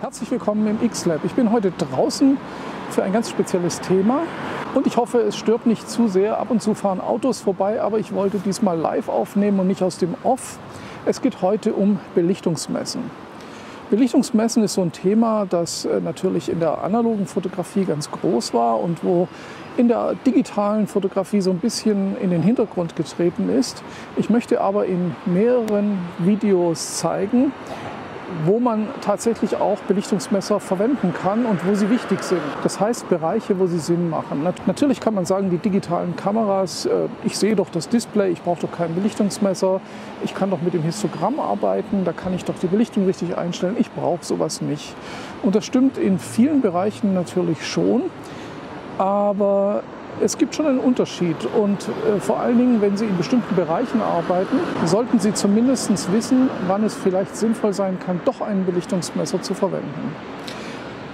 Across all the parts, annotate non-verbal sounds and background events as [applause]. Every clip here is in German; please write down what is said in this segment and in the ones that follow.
Herzlich willkommen im X-Lab. Ich bin heute draußen für ein ganz spezielles Thema und ich hoffe, es stört nicht zu sehr. Ab und zu fahren Autos vorbei, aber ich wollte diesmal live aufnehmen und nicht aus dem Off. Es geht heute um Belichtungsmessen. Belichtungsmessen ist so ein Thema, das äh, natürlich in der analogen Fotografie ganz groß war und wo in der digitalen Fotografie so ein bisschen in den Hintergrund getreten ist. Ich möchte aber in mehreren Videos zeigen, wo man tatsächlich auch Belichtungsmesser verwenden kann und wo sie wichtig sind. Das heißt Bereiche, wo sie Sinn machen. Natürlich kann man sagen, die digitalen Kameras, äh, ich sehe doch das Display, ich brauche doch kein Belichtungsmesser, ich kann doch mit dem Histogramm arbeiten, da kann ich doch die Belichtung richtig einstellen, ich brauche sowas nicht. Und das stimmt in vielen Bereichen natürlich schon, aber es gibt schon einen Unterschied und äh, vor allen Dingen, wenn Sie in bestimmten Bereichen arbeiten, sollten Sie zumindest wissen, wann es vielleicht sinnvoll sein kann, doch ein Belichtungsmesser zu verwenden.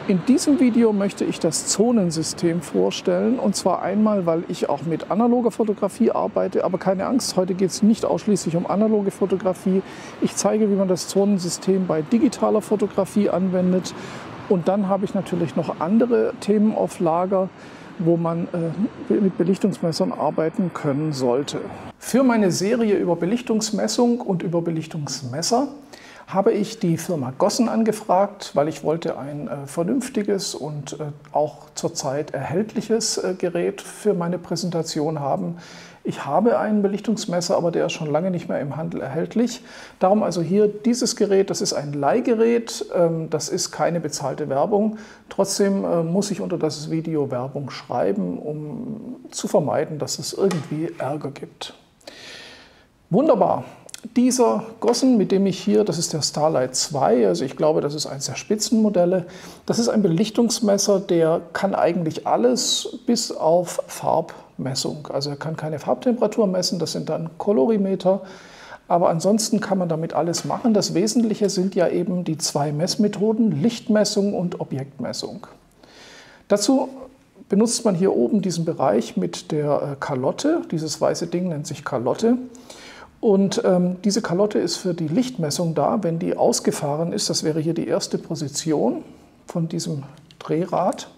In diesem Video möchte ich das Zonensystem vorstellen und zwar einmal, weil ich auch mit analoger Fotografie arbeite, aber keine Angst, heute geht es nicht ausschließlich um analoge Fotografie. Ich zeige, wie man das Zonensystem bei digitaler Fotografie anwendet und dann habe ich natürlich noch andere Themen auf Lager, wo man äh, mit Belichtungsmessern arbeiten können sollte. Für meine Serie über Belichtungsmessung und über Belichtungsmesser habe ich die Firma Gossen angefragt, weil ich wollte ein äh, vernünftiges und äh, auch zurzeit erhältliches äh, Gerät für meine Präsentation haben. Ich habe ein Belichtungsmesser, aber der ist schon lange nicht mehr im Handel erhältlich. Darum also hier dieses Gerät, das ist ein Leihgerät, ähm, das ist keine bezahlte Werbung. Trotzdem äh, muss ich unter das Video Werbung schreiben, um zu vermeiden, dass es irgendwie Ärger gibt. Wunderbar. Dieser Gossen, mit dem ich hier, das ist der Starlight 2, also ich glaube, das ist eines der Spitzenmodelle. Das ist ein Belichtungsmesser, der kann eigentlich alles bis auf Farbmessung. Also er kann keine Farbtemperatur messen, das sind dann Kolorimeter. Aber ansonsten kann man damit alles machen. Das Wesentliche sind ja eben die zwei Messmethoden, Lichtmessung und Objektmessung. Dazu benutzt man hier oben diesen Bereich mit der äh, Kalotte. Dieses weiße Ding nennt sich Kalotte. Und ähm, diese Kalotte ist für die Lichtmessung da. Wenn die ausgefahren ist, das wäre hier die erste Position von diesem Drehrad,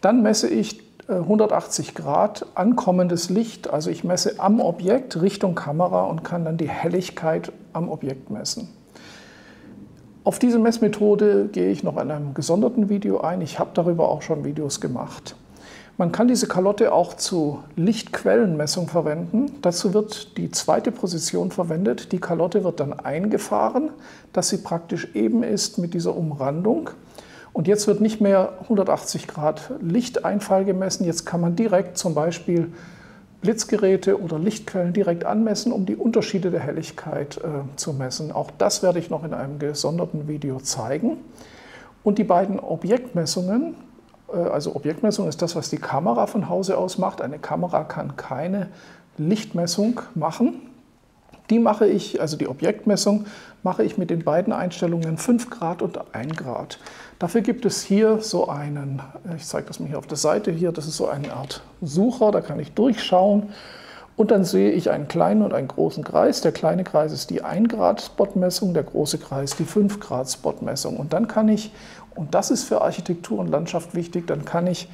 dann messe ich 180 Grad ankommendes Licht. Also ich messe am Objekt Richtung Kamera und kann dann die Helligkeit am Objekt messen. Auf diese Messmethode gehe ich noch in einem gesonderten Video ein. Ich habe darüber auch schon Videos gemacht. Man kann diese Kalotte auch zu Lichtquellenmessung verwenden. Dazu wird die zweite Position verwendet. Die Kalotte wird dann eingefahren, dass sie praktisch eben ist mit dieser Umrandung. Und jetzt wird nicht mehr 180 Grad Lichteinfall gemessen. Jetzt kann man direkt zum Beispiel Blitzgeräte oder Lichtquellen direkt anmessen, um die Unterschiede der Helligkeit äh, zu messen. Auch das werde ich noch in einem gesonderten Video zeigen. Und die beiden Objektmessungen, äh, also Objektmessung ist das, was die Kamera von Hause aus macht. Eine Kamera kann keine Lichtmessung machen. Die mache ich, also die Objektmessung, mache ich mit den beiden Einstellungen 5 Grad und 1 Grad. Dafür gibt es hier so einen, ich zeige das mal hier auf der Seite hier, das ist so eine Art Sucher, da kann ich durchschauen und dann sehe ich einen kleinen und einen großen Kreis. Der kleine Kreis ist die 1 Grad Spotmessung, der große Kreis die 5 Grad Spotmessung. Und dann kann ich und das ist für Architektur und Landschaft wichtig. Dann kann ich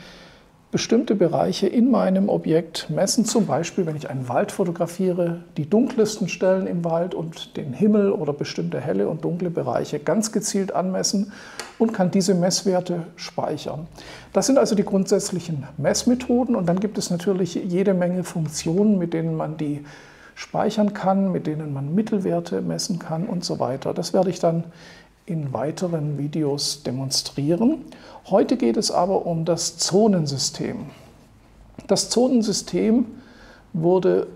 bestimmte Bereiche in meinem Objekt messen. Zum Beispiel, wenn ich einen Wald fotografiere, die dunkelsten Stellen im Wald und den Himmel oder bestimmte helle und dunkle Bereiche ganz gezielt anmessen und kann diese Messwerte speichern. Das sind also die grundsätzlichen Messmethoden und dann gibt es natürlich jede Menge Funktionen, mit denen man die speichern kann, mit denen man Mittelwerte messen kann und so weiter. Das werde ich dann in weiteren Videos demonstrieren. Heute geht es aber um das Zonensystem. Das Zonensystem wurde,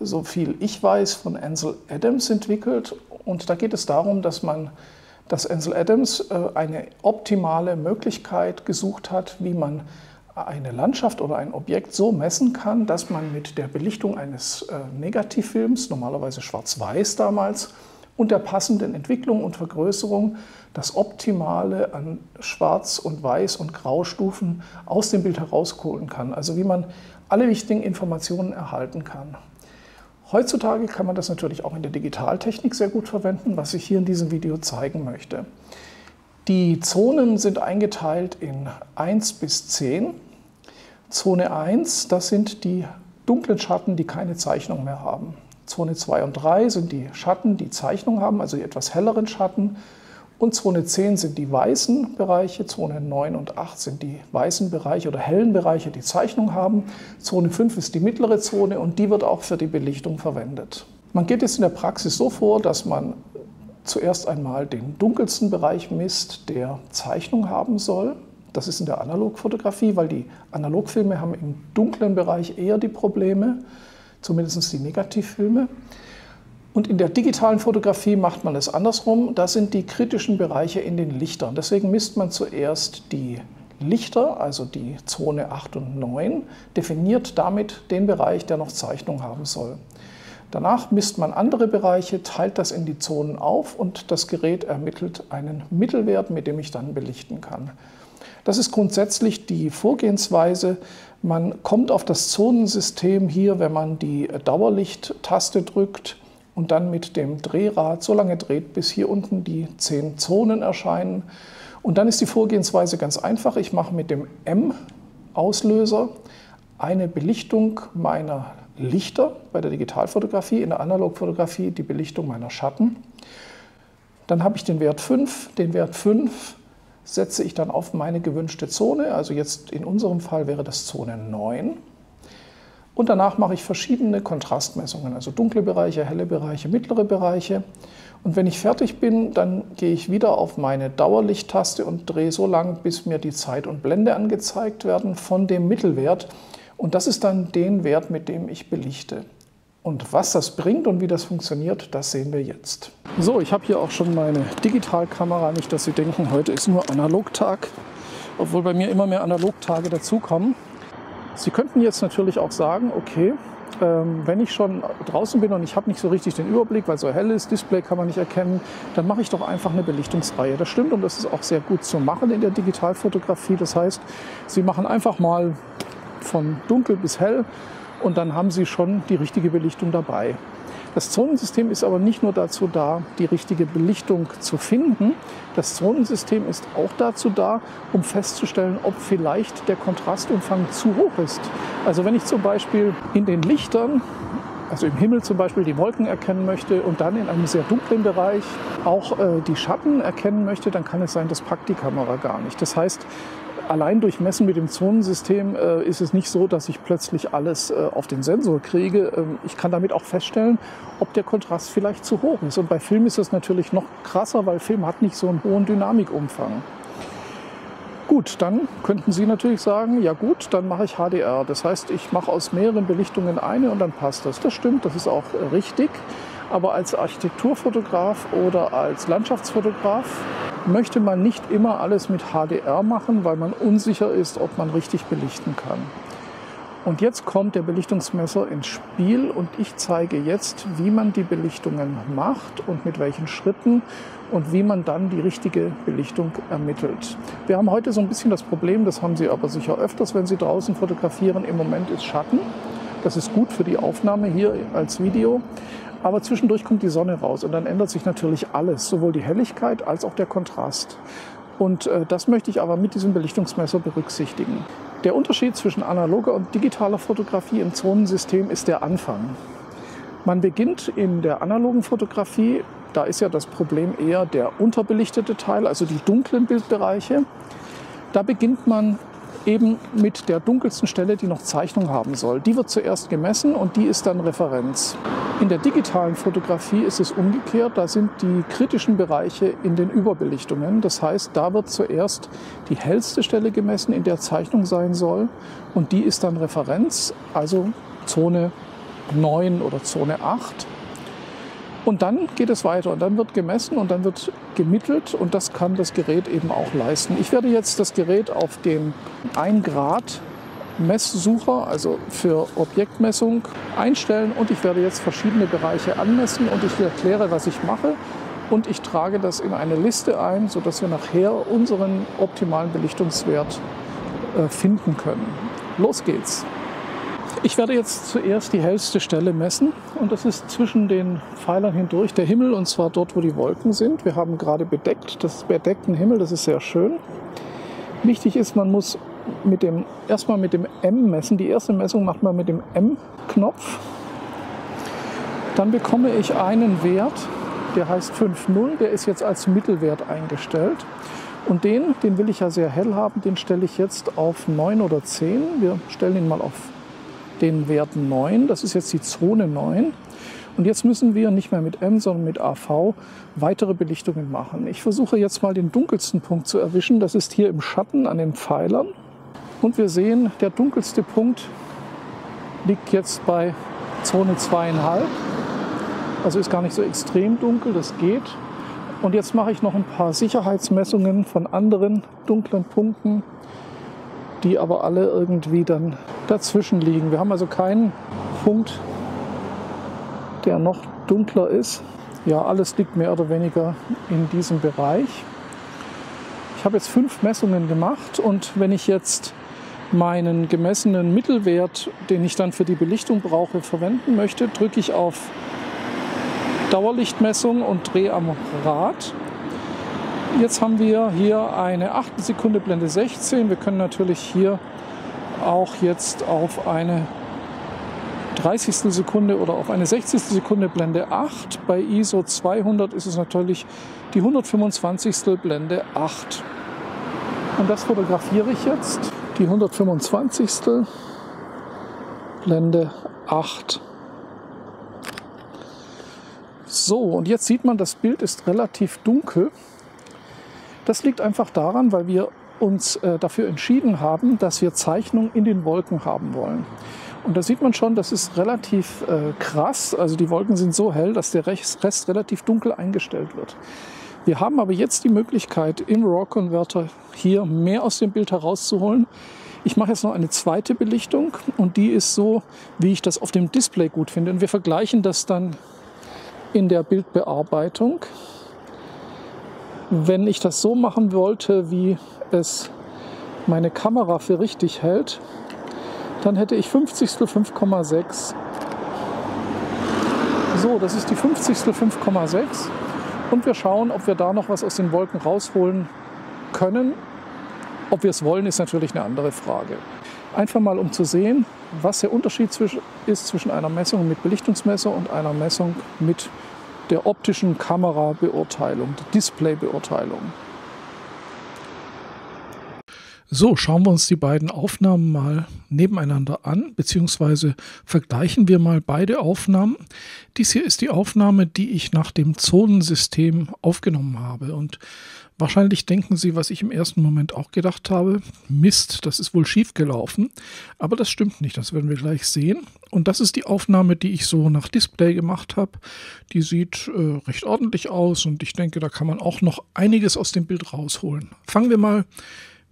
so viel ich weiß, von Ansel Adams entwickelt und da geht es darum, dass man dass Ansel Adams äh, eine optimale Möglichkeit gesucht hat, wie man eine Landschaft oder ein Objekt so messen kann, dass man mit der Belichtung eines äh, Negativfilms, normalerweise schwarz-weiß damals, und der passenden Entwicklung und Vergrößerung das Optimale an Schwarz- und Weiß- und Graustufen aus dem Bild herausholen kann. Also wie man alle wichtigen Informationen erhalten kann. Heutzutage kann man das natürlich auch in der Digitaltechnik sehr gut verwenden, was ich hier in diesem Video zeigen möchte. Die Zonen sind eingeteilt in 1 bis 10. Zone 1, das sind die dunklen Schatten, die keine Zeichnung mehr haben. Zone 2 und 3 sind die Schatten, die Zeichnung haben, also die etwas helleren Schatten. Und Zone 10 sind die weißen Bereiche, Zone 9 und 8 sind die weißen Bereiche oder hellen Bereiche, die Zeichnung haben. Zone 5 ist die mittlere Zone und die wird auch für die Belichtung verwendet. Man geht jetzt in der Praxis so vor, dass man zuerst einmal den dunkelsten Bereich misst, der Zeichnung haben soll. Das ist in der Analogfotografie, weil die Analogfilme haben im dunklen Bereich eher die Probleme, zumindest die Negativfilme. Und in der digitalen Fotografie macht man es andersrum. Da sind die kritischen Bereiche in den Lichtern. Deswegen misst man zuerst die Lichter, also die Zone 8 und 9, definiert damit den Bereich, der noch Zeichnung haben soll. Danach misst man andere Bereiche, teilt das in die Zonen auf und das Gerät ermittelt einen Mittelwert, mit dem ich dann belichten kann. Das ist grundsätzlich die Vorgehensweise. Man kommt auf das Zonensystem hier, wenn man die Dauerlichttaste drückt und dann mit dem Drehrad so lange dreht, bis hier unten die zehn Zonen erscheinen. Und dann ist die Vorgehensweise ganz einfach. Ich mache mit dem M-Auslöser eine Belichtung meiner Lichter bei der Digitalfotografie, in der Analogfotografie die Belichtung meiner Schatten. Dann habe ich den Wert 5. Den Wert 5 setze ich dann auf meine gewünschte Zone. Also jetzt in unserem Fall wäre das Zone 9. Und danach mache ich verschiedene Kontrastmessungen, also dunkle Bereiche, helle Bereiche, mittlere Bereiche. Und wenn ich fertig bin, dann gehe ich wieder auf meine Dauerlichttaste und drehe so lange, bis mir die Zeit und Blende angezeigt werden von dem Mittelwert. Und das ist dann den Wert, mit dem ich belichte. Und was das bringt und wie das funktioniert, das sehen wir jetzt. So, ich habe hier auch schon meine Digitalkamera. Nicht, dass Sie denken, heute ist nur Analogtag, obwohl bei mir immer mehr Analogtage dazukommen. Sie könnten jetzt natürlich auch sagen, okay, ähm, wenn ich schon draußen bin und ich habe nicht so richtig den Überblick, weil so hell ist, Display kann man nicht erkennen, dann mache ich doch einfach eine Belichtungsreihe. Das stimmt und das ist auch sehr gut zu machen in der Digitalfotografie. Das heißt, Sie machen einfach mal von dunkel bis hell und dann haben Sie schon die richtige Belichtung dabei. Das Zonensystem ist aber nicht nur dazu da, die richtige Belichtung zu finden. Das Zonensystem ist auch dazu da, um festzustellen, ob vielleicht der Kontrastumfang zu hoch ist. Also wenn ich zum Beispiel in den Lichtern, also im Himmel zum Beispiel, die Wolken erkennen möchte und dann in einem sehr dunklen Bereich auch äh, die Schatten erkennen möchte, dann kann es sein, das packt die Kamera gar nicht. Das heißt, allein durch Messen mit dem Zonensystem äh, ist es nicht so, dass ich plötzlich alles äh, auf den Sensor kriege. Ähm, ich kann damit auch feststellen, ob der Kontrast vielleicht zu hoch ist. Und bei Film ist es natürlich noch krasser, weil Film hat nicht so einen hohen Dynamikumfang. Gut, dann könnten Sie natürlich sagen, ja gut, dann mache ich HDR. Das heißt, ich mache aus mehreren Belichtungen eine und dann passt das. Das stimmt, das ist auch richtig. Aber als Architekturfotograf oder als Landschaftsfotograf möchte man nicht immer alles mit HDR machen, weil man unsicher ist, ob man richtig belichten kann. Und jetzt kommt der Belichtungsmesser ins Spiel und ich zeige jetzt, wie man die Belichtungen macht und mit welchen Schritten und wie man dann die richtige Belichtung ermittelt. Wir haben heute so ein bisschen das Problem, das haben Sie aber sicher öfters, wenn Sie draußen fotografieren, im Moment ist Schatten. Das ist gut für die Aufnahme hier als Video. Aber zwischendurch kommt die Sonne raus und dann ändert sich natürlich alles, sowohl die Helligkeit als auch der Kontrast. Und äh, das möchte ich aber mit diesem Belichtungsmesser berücksichtigen. Der Unterschied zwischen analoger und digitaler Fotografie im Zonensystem ist der Anfang. Man beginnt in der analogen Fotografie, da ist ja das Problem eher der unterbelichtete Teil, also die dunklen Bildbereiche. Da beginnt man eben mit der dunkelsten Stelle, die noch Zeichnung haben soll. Die wird zuerst gemessen und die ist dann Referenz. In der digitalen Fotografie ist es umgekehrt. Da sind die kritischen Bereiche in den Überbelichtungen. Das heißt, da wird zuerst die hellste Stelle gemessen, in der Zeichnung sein soll. Und die ist dann Referenz, also Zone 9 oder Zone 8. Und dann geht es weiter und dann wird gemessen und dann wird gemittelt und das kann das Gerät eben auch leisten. Ich werde jetzt das Gerät auf den 1 Grad Messsucher, also für Objektmessung, einstellen und ich werde jetzt verschiedene Bereiche anmessen und ich erkläre, was ich mache und ich trage das in eine Liste ein, sodass wir nachher unseren optimalen Belichtungswert äh, finden können. Los geht's! Ich werde jetzt zuerst die hellste Stelle messen und das ist zwischen den Pfeilern hindurch der Himmel und zwar dort, wo die Wolken sind. Wir haben gerade bedeckt, das bedeckten Himmel, das ist sehr schön. Wichtig ist, man muss mit dem, erstmal mit dem M messen. Die erste Messung macht man mit dem M-Knopf. Dann bekomme ich einen Wert, der heißt 5,0, der ist jetzt als Mittelwert eingestellt. Und den, den will ich ja sehr hell haben, den stelle ich jetzt auf 9 oder 10. Wir stellen ihn mal auf den Wert 9. Das ist jetzt die Zone 9. Und jetzt müssen wir nicht mehr mit M, sondern mit AV weitere Belichtungen machen. Ich versuche jetzt mal den dunkelsten Punkt zu erwischen. Das ist hier im Schatten an den Pfeilern. Und wir sehen, der dunkelste Punkt liegt jetzt bei Zone 2,5. Also ist gar nicht so extrem dunkel, das geht. Und jetzt mache ich noch ein paar Sicherheitsmessungen von anderen dunklen Punkten die aber alle irgendwie dann dazwischen liegen. Wir haben also keinen Punkt, der noch dunkler ist. Ja, alles liegt mehr oder weniger in diesem Bereich. Ich habe jetzt fünf Messungen gemacht und wenn ich jetzt meinen gemessenen Mittelwert, den ich dann für die Belichtung brauche, verwenden möchte, drücke ich auf Dauerlichtmessung und drehe am Rad Jetzt haben wir hier eine 8 Sekunde Blende 16. Wir können natürlich hier auch jetzt auf eine 30. Sekunde oder auf eine 60. Sekunde Blende 8. Bei ISO 200 ist es natürlich die 125. Blende 8. Und das fotografiere ich jetzt. Die 125. Blende 8. So, und jetzt sieht man, das Bild ist relativ dunkel. Das liegt einfach daran, weil wir uns äh, dafür entschieden haben, dass wir Zeichnung in den Wolken haben wollen. Und da sieht man schon, das ist relativ äh, krass. Also die Wolken sind so hell, dass der Rest relativ dunkel eingestellt wird. Wir haben aber jetzt die Möglichkeit, im RAW Converter hier mehr aus dem Bild herauszuholen. Ich mache jetzt noch eine zweite Belichtung und die ist so, wie ich das auf dem Display gut finde. Und wir vergleichen das dann in der Bildbearbeitung. Wenn ich das so machen wollte, wie es meine Kamera für richtig hält, dann hätte ich 50. 5,6. So, das ist die 50. 5,6. Und wir schauen, ob wir da noch was aus den Wolken rausholen können. Ob wir es wollen, ist natürlich eine andere Frage. Einfach mal, um zu sehen, was der Unterschied ist zwischen einer Messung mit Belichtungsmesser und einer Messung mit der optischen Kamerabeurteilung, der Displaybeurteilung. So, schauen wir uns die beiden Aufnahmen mal nebeneinander an, beziehungsweise vergleichen wir mal beide Aufnahmen. Dies hier ist die Aufnahme, die ich nach dem Zonensystem aufgenommen habe. Und Wahrscheinlich denken Sie, was ich im ersten Moment auch gedacht habe, Mist, das ist wohl schief gelaufen. Aber das stimmt nicht, das werden wir gleich sehen. Und das ist die Aufnahme, die ich so nach Display gemacht habe. Die sieht äh, recht ordentlich aus und ich denke, da kann man auch noch einiges aus dem Bild rausholen. Fangen wir mal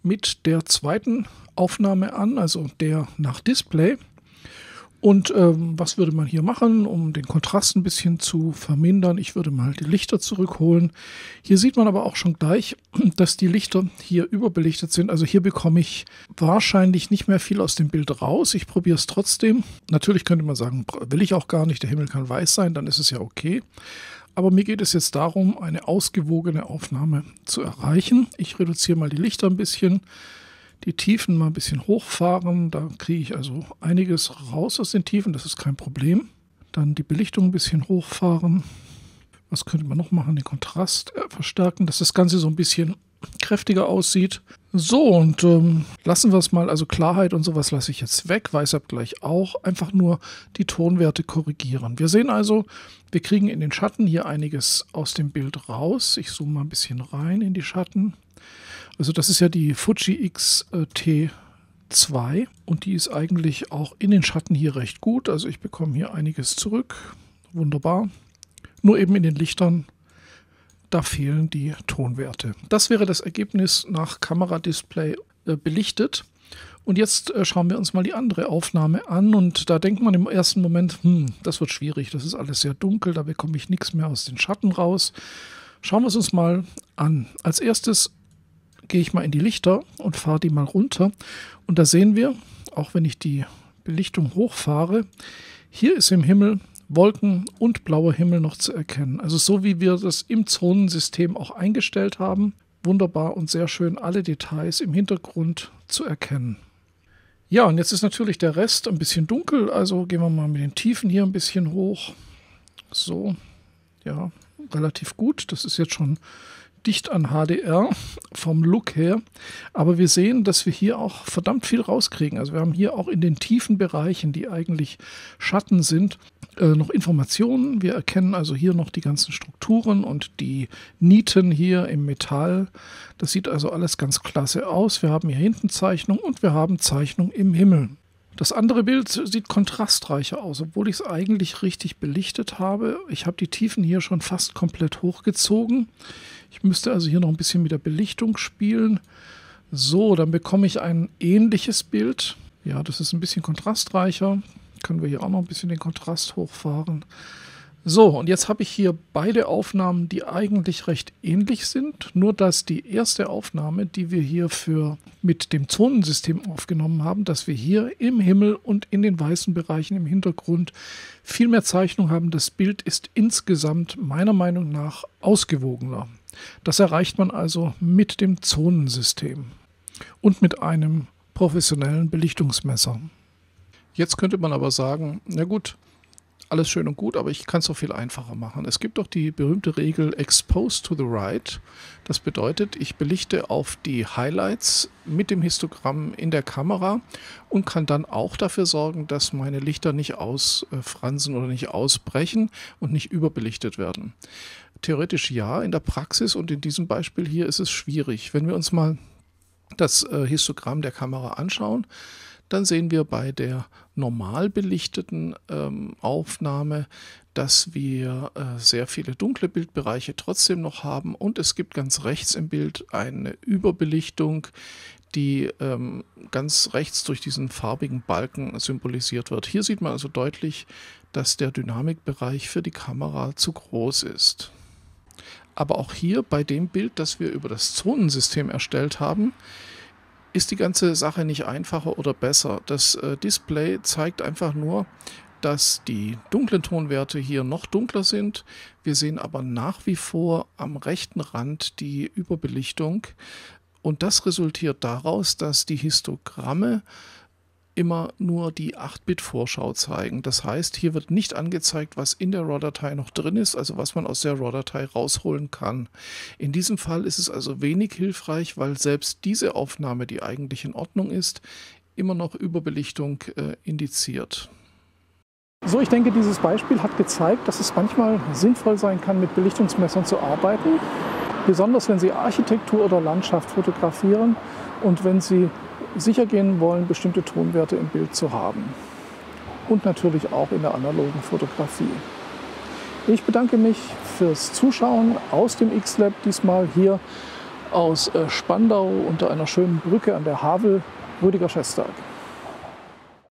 mit der zweiten Aufnahme an, also der nach Display. Und ähm, was würde man hier machen, um den Kontrast ein bisschen zu vermindern? Ich würde mal die Lichter zurückholen. Hier sieht man aber auch schon gleich, [clears throat] dass die Lichter hier überbelichtet sind. Also hier bekomme ich wahrscheinlich nicht mehr viel aus dem Bild raus. Ich probiere es trotzdem. Natürlich könnte man sagen, will ich auch gar nicht, der Himmel kann weiß sein, dann ist es ja okay. Aber mir geht es jetzt darum, eine ausgewogene Aufnahme zu erreichen. Ich reduziere mal die Lichter ein bisschen die Tiefen mal ein bisschen hochfahren. Da kriege ich also einiges raus aus den Tiefen, das ist kein Problem. Dann die Belichtung ein bisschen hochfahren. Was könnte man noch machen? Den Kontrast äh, verstärken, dass das Ganze so ein bisschen kräftiger aussieht. So, und ähm, lassen wir es mal, also Klarheit und sowas lasse ich jetzt weg, Weißabgleich auch, einfach nur die Tonwerte korrigieren. Wir sehen also, wir kriegen in den Schatten hier einiges aus dem Bild raus. Ich zoome mal ein bisschen rein in die Schatten. Also das ist ja die Fuji X-T2 und die ist eigentlich auch in den Schatten hier recht gut. Also ich bekomme hier einiges zurück. Wunderbar. Nur eben in den Lichtern, da fehlen die Tonwerte. Das wäre das Ergebnis nach Kameradisplay äh, belichtet. Und jetzt äh, schauen wir uns mal die andere Aufnahme an und da denkt man im ersten Moment, hm, das wird schwierig, das ist alles sehr dunkel, da bekomme ich nichts mehr aus den Schatten raus. Schauen wir es uns mal an. Als erstes gehe ich mal in die Lichter und fahre die mal runter. Und da sehen wir, auch wenn ich die Belichtung hochfahre, hier ist im Himmel Wolken und blauer Himmel noch zu erkennen. Also so wie wir das im Zonensystem auch eingestellt haben. Wunderbar und sehr schön alle Details im Hintergrund zu erkennen. Ja, und jetzt ist natürlich der Rest ein bisschen dunkel, also gehen wir mal mit den Tiefen hier ein bisschen hoch. So, ja, relativ gut. Das ist jetzt schon dicht an HDR vom Look her. Aber wir sehen, dass wir hier auch verdammt viel rauskriegen. Also wir haben hier auch in den tiefen Bereichen, die eigentlich Schatten sind, äh, noch Informationen. Wir erkennen also hier noch die ganzen Strukturen und die Nieten hier im Metall. Das sieht also alles ganz klasse aus. Wir haben hier hinten Zeichnung und wir haben Zeichnung im Himmel. Das andere Bild sieht kontrastreicher aus, obwohl ich es eigentlich richtig belichtet habe. Ich habe die Tiefen hier schon fast komplett hochgezogen. Ich müsste also hier noch ein bisschen mit der Belichtung spielen. So, dann bekomme ich ein ähnliches Bild. Ja, das ist ein bisschen kontrastreicher. Können wir hier auch noch ein bisschen den Kontrast hochfahren. So, und jetzt habe ich hier beide Aufnahmen, die eigentlich recht ähnlich sind, nur dass die erste Aufnahme, die wir hier für mit dem Zonensystem aufgenommen haben, dass wir hier im Himmel und in den weißen Bereichen im Hintergrund viel mehr Zeichnung haben. Das Bild ist insgesamt meiner Meinung nach ausgewogener. Das erreicht man also mit dem Zonensystem und mit einem professionellen Belichtungsmesser. Jetzt könnte man aber sagen, na gut, alles schön und gut, aber ich kann es doch viel einfacher machen. Es gibt doch die berühmte Regel Expose to the Right. Das bedeutet, ich belichte auf die Highlights mit dem Histogramm in der Kamera und kann dann auch dafür sorgen, dass meine Lichter nicht ausfransen oder nicht ausbrechen und nicht überbelichtet werden. Theoretisch ja, in der Praxis und in diesem Beispiel hier ist es schwierig. Wenn wir uns mal das äh, Histogramm der Kamera anschauen, dann sehen wir bei der normal belichteten ähm, Aufnahme, dass wir äh, sehr viele dunkle Bildbereiche trotzdem noch haben und es gibt ganz rechts im Bild eine Überbelichtung, die ähm, ganz rechts durch diesen farbigen Balken symbolisiert wird. Hier sieht man also deutlich, dass der Dynamikbereich für die Kamera zu groß ist. Aber auch hier bei dem Bild, das wir über das Zonensystem erstellt haben, ist die ganze Sache nicht einfacher oder besser. Das äh, Display zeigt einfach nur, dass die dunklen Tonwerte hier noch dunkler sind. Wir sehen aber nach wie vor am rechten Rand die Überbelichtung. Und das resultiert daraus, dass die Histogramme immer nur die 8-Bit-Vorschau zeigen. Das heißt, hier wird nicht angezeigt, was in der RAW-Datei noch drin ist, also was man aus der RAW-Datei rausholen kann. In diesem Fall ist es also wenig hilfreich, weil selbst diese Aufnahme, die eigentlich in Ordnung ist, immer noch Überbelichtung äh, indiziert. So, ich denke, dieses Beispiel hat gezeigt, dass es manchmal sinnvoll sein kann, mit Belichtungsmessern zu arbeiten. Besonders wenn Sie Architektur oder Landschaft fotografieren und wenn Sie sicher gehen wollen, bestimmte Tonwerte im Bild zu haben. Und natürlich auch in der analogen Fotografie. Ich bedanke mich fürs Zuschauen aus dem X-Lab, diesmal hier aus äh, Spandau unter einer schönen Brücke an der Havel, Rüdiger Schestag.